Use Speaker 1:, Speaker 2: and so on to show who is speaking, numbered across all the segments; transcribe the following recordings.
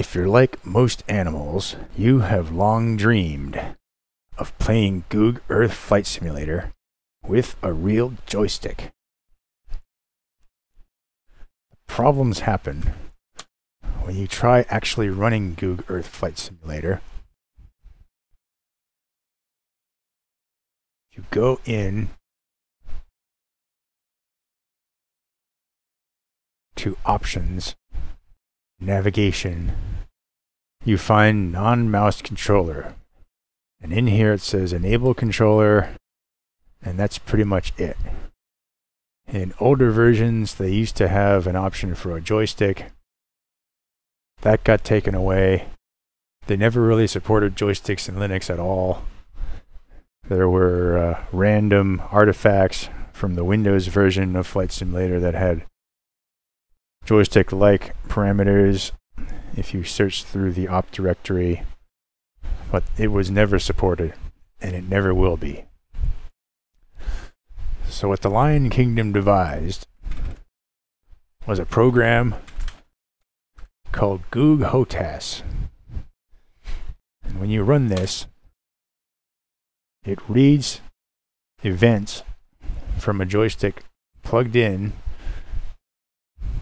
Speaker 1: If you're like most animals, you have long dreamed of playing Goog Earth Flight Simulator with a real joystick. Problems happen when you try actually running Goog Earth Flight Simulator. You go in to options, navigation, you find non-mouse controller. And in here it says enable controller, and that's pretty much it. In older versions, they used to have an option for a joystick. That got taken away. They never really supported joysticks in Linux at all. There were uh, random artifacts from the Windows version of Flight Simulator that had joystick-like parameters if you search through the op directory, but it was never supported, and it never will be. So what the Lion Kingdom devised was a program called Goog HOTAS. And when you run this, it reads events from a joystick plugged in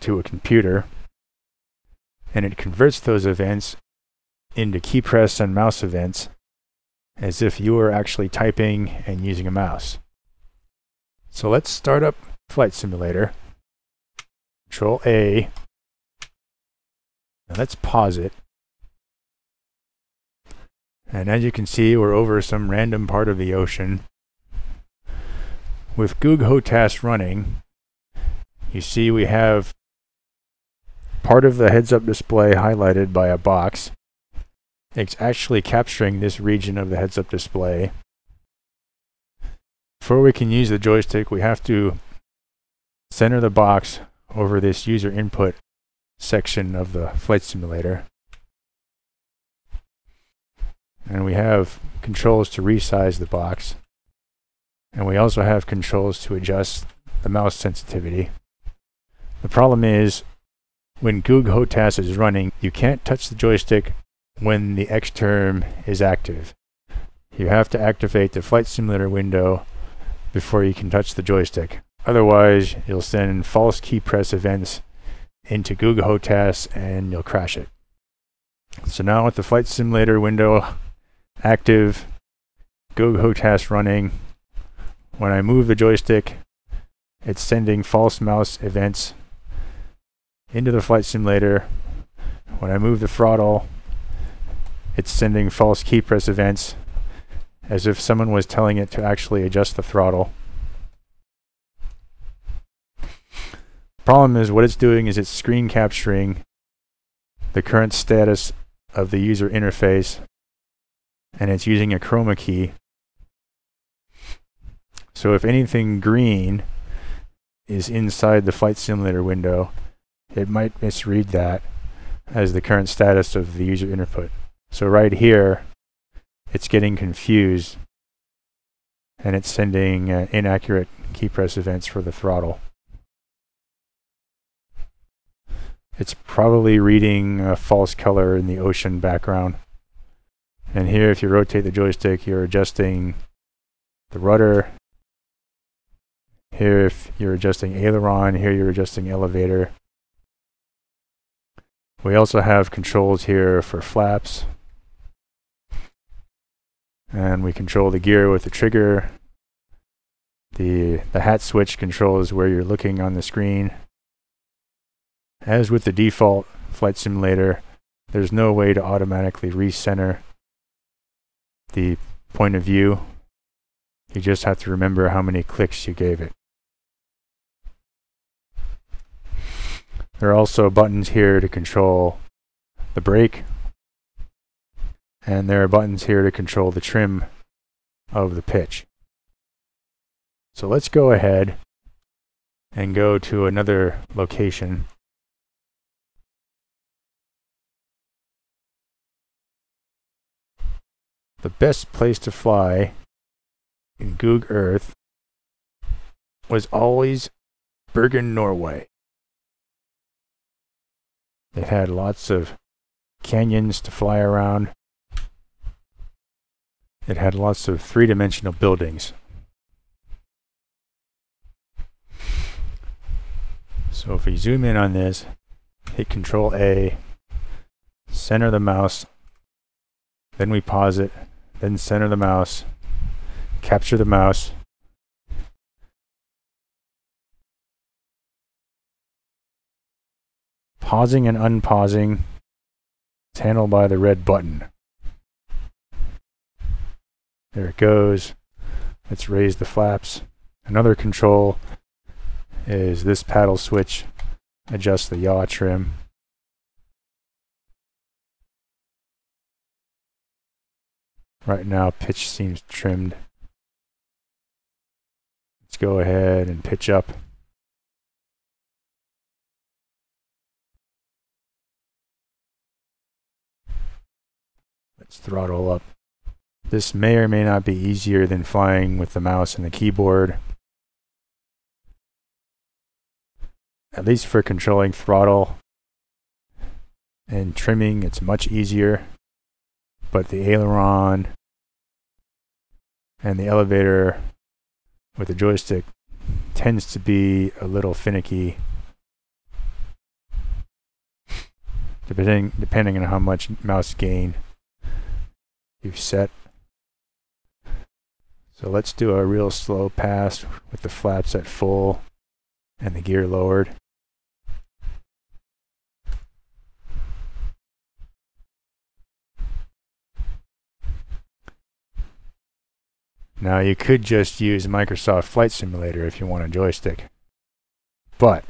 Speaker 1: to a computer and it converts those events into key press and mouse events as if you were actually typing and using a mouse. So let's start up Flight Simulator. Control A. And let's pause it. And as you can see, we're over some random part of the ocean. With Goog HOTAS running, you see we have part of the heads-up display highlighted by a box. It's actually capturing this region of the heads-up display. Before we can use the joystick, we have to center the box over this user input section of the flight simulator. And we have controls to resize the box. And we also have controls to adjust the mouse sensitivity. The problem is, when Goog HOTAS is running, you can't touch the joystick when the Xterm is active. You have to activate the flight simulator window before you can touch the joystick. Otherwise, you'll send false key press events into Goog HOTAS and you'll crash it. So now with the flight simulator window active, Goog HOTAS running, when I move the joystick, it's sending false mouse events into the flight simulator. When I move the throttle, it's sending false key press events as if someone was telling it to actually adjust the throttle. Problem is what it's doing is it's screen capturing the current status of the user interface and it's using a chroma key. So if anything green is inside the flight simulator window, it might misread that as the current status of the user input. So right here, it's getting confused and it's sending uh, inaccurate key press events for the throttle. It's probably reading a false color in the ocean background. And here, if you rotate the joystick, you're adjusting the rudder. Here, if you're adjusting aileron, here you're adjusting elevator. We also have controls here for flaps. And we control the gear with the trigger. The, the hat switch controls where you're looking on the screen. As with the default flight simulator, there's no way to automatically recenter the point of view. You just have to remember how many clicks you gave it. There are also buttons here to control the brake. And there are buttons here to control the trim of the pitch. So let's go ahead and go to another location. The best place to fly in Goog Earth was always Bergen, Norway. It had lots of canyons to fly around. It had lots of three-dimensional buildings. So if we zoom in on this, hit Control A, center the mouse, then we pause it, then center the mouse, capture the mouse, pausing and unpausing is handled by the red button. There it goes. Let's raise the flaps. Another control is this paddle switch. Adjust the yaw trim. Right now pitch seems trimmed. Let's go ahead and pitch up. Throttle up. This may or may not be easier than flying with the mouse and the keyboard. At least for controlling throttle and trimming, it's much easier. But the aileron and the elevator with the joystick tends to be a little finicky depending depending on how much mouse gain you've set. So let's do a real slow pass with the flaps at full and the gear lowered. Now you could just use Microsoft Flight Simulator if you want a joystick. But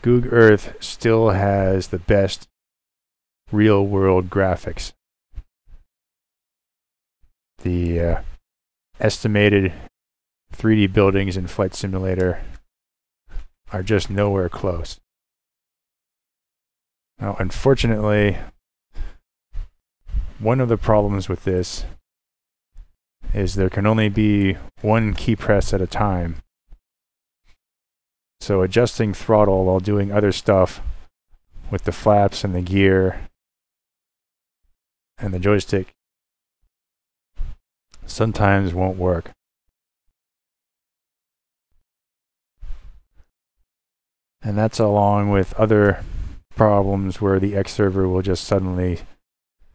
Speaker 1: Goog Earth still has the best real world graphics. The uh, estimated 3D buildings in Flight Simulator are just nowhere close. Now, unfortunately, one of the problems with this is there can only be one key press at a time. So adjusting throttle while doing other stuff with the flaps and the gear and the joystick sometimes won't work. And that's along with other problems where the X server will just suddenly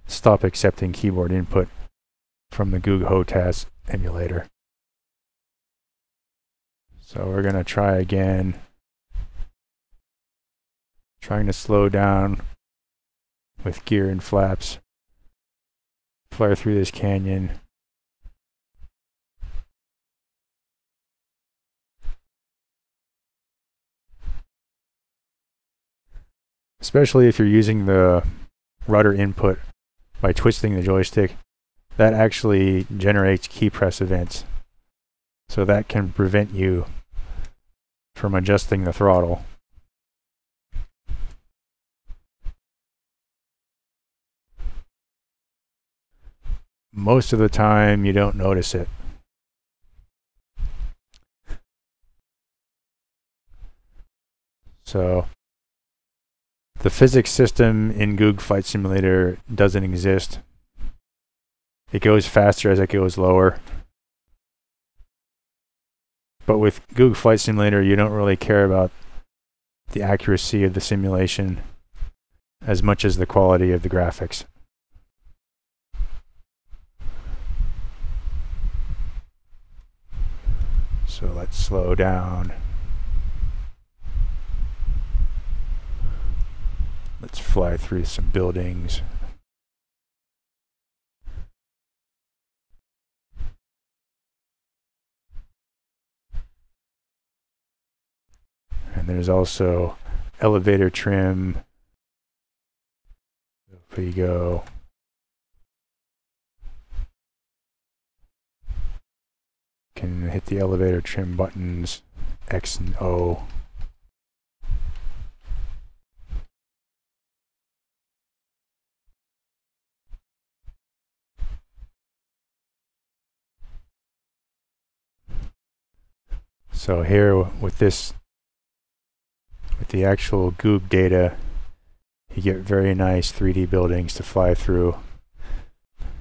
Speaker 1: stop accepting keyboard input from the Goog HOTAS emulator. So we're going to try again. Trying to slow down with gear and flaps flare through this canyon. Especially if you're using the rudder input by twisting the joystick, that actually generates key press events. So that can prevent you from adjusting the throttle. Most of the time you don't notice it. So the physics system in Goog Flight Simulator doesn't exist. It goes faster as it goes lower. But with Goog Flight Simulator, you don't really care about the accuracy of the simulation as much as the quality of the graphics. So let's slow down. Let's fly through some buildings. And there's also elevator trim. If we go can hit the elevator trim buttons X and O. So here with this, with the actual Goog data, you get very nice 3D buildings to fly through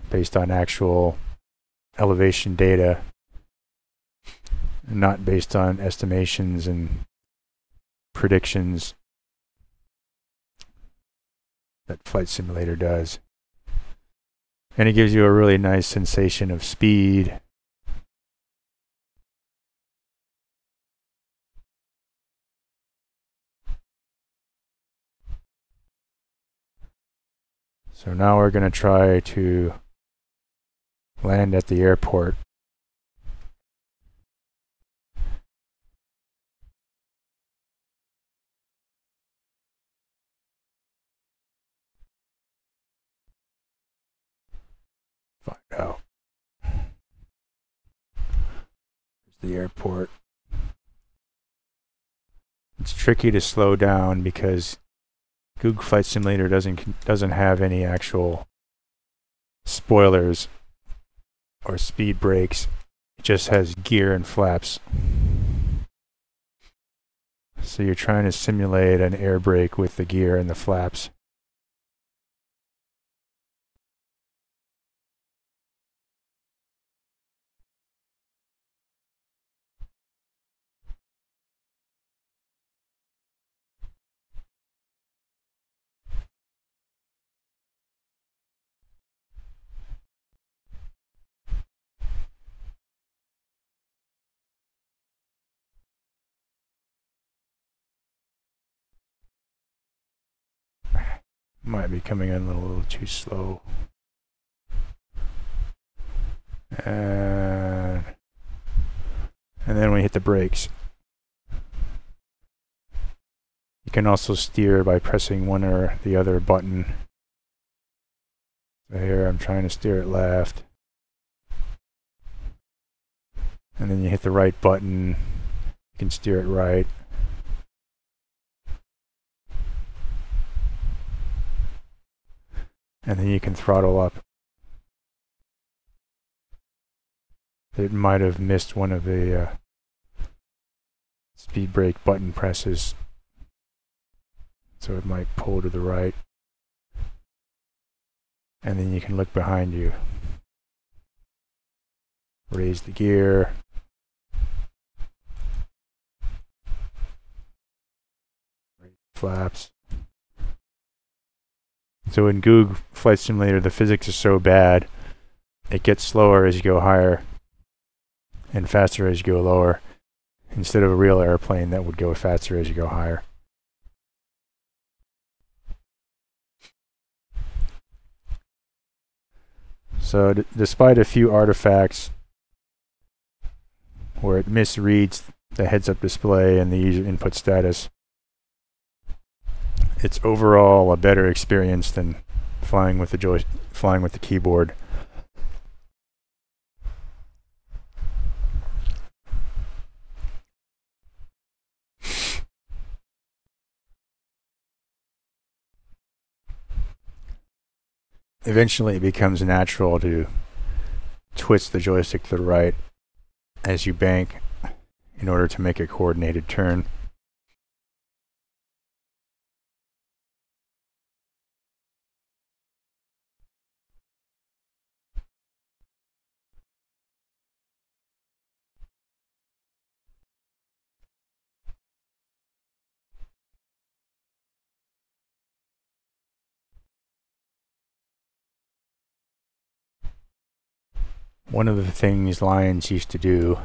Speaker 1: based on actual elevation data, not based on estimations and predictions that Flight Simulator does. And it gives you a really nice sensation of speed. So now we're going to try to land at the airport. Out. There's the airport. It's tricky to slow down because Google Flight Simulator doesn't doesn't have any actual spoilers or speed brakes. It just has gear and flaps. So you're trying to simulate an air brake with the gear and the flaps. Might be coming in a little too slow. And, and then we hit the brakes. You can also steer by pressing one or the other button. So here I'm trying to steer it left. And then you hit the right button, you can steer it right. And then you can throttle up. It might have missed one of the uh, speed brake button presses, so it might pull to the right. And then you can look behind you. Raise the gear. Flaps. So in Goog Flight Simulator, the physics is so bad, it gets slower as you go higher and faster as you go lower, instead of a real airplane that would go faster as you go higher. So despite a few artifacts where it misreads the heads-up display and the user input status, it's overall a better experience than flying with the joy flying with the keyboard. Eventually it becomes natural to twist the joystick to the right as you bank in order to make a coordinated turn. One of the things lions used to do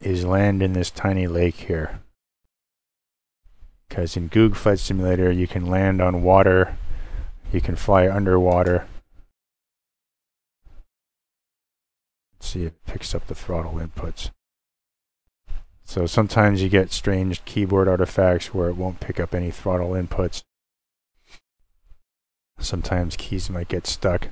Speaker 1: is land in this tiny lake here. Because in Goog Flight Simulator, you can land on water, you can fly underwater. Let's see it picks up the throttle inputs. So sometimes you get strange keyboard artifacts where it won't pick up any throttle inputs. Sometimes keys might get stuck.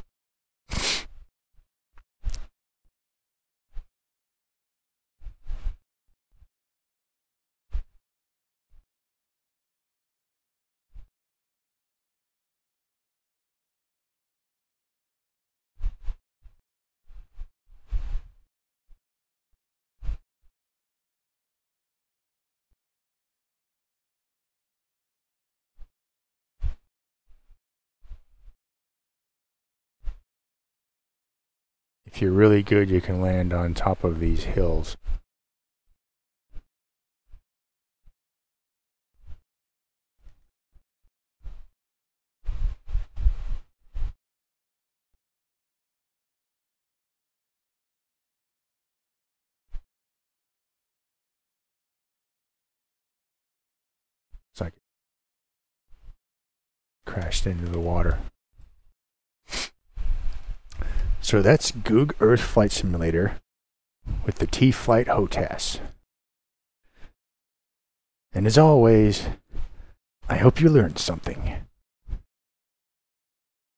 Speaker 1: If you're really good, you can land on top of these hills. It's crashed into the water. So that's Goog Earth Flight Simulator with the T-Flight HOTAS. And as always, I hope you learned something.